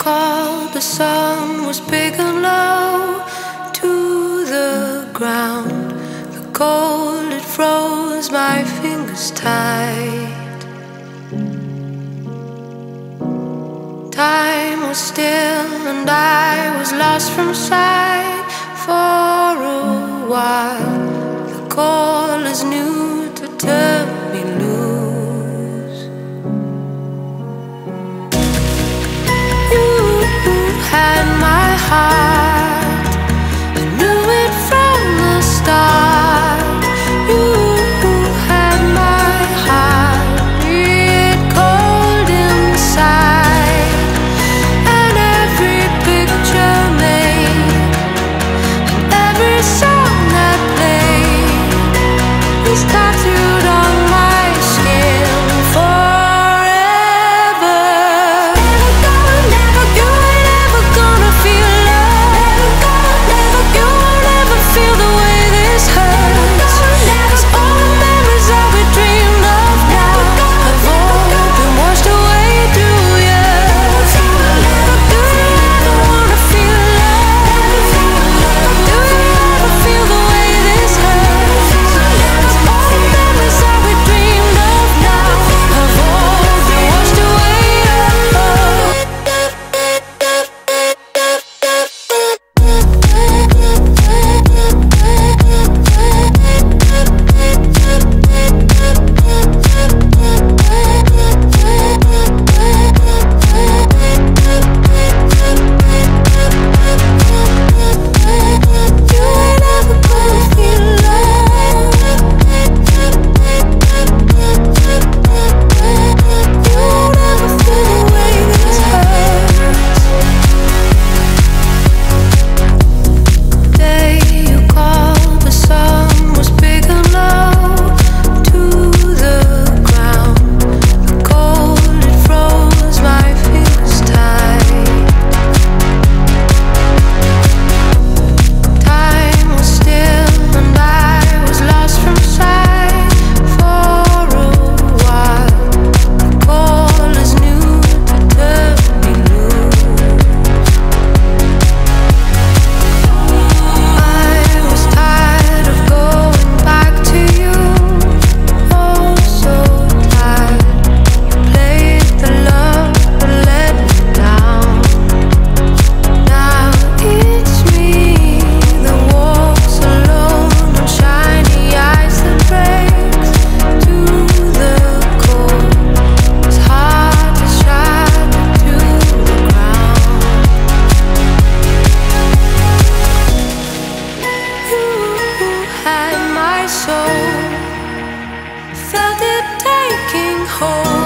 called, the sun was big and low to the ground. The cold it froze my fingers tight. Time was still and I was lost from sight for a while. The call is new to turn. home.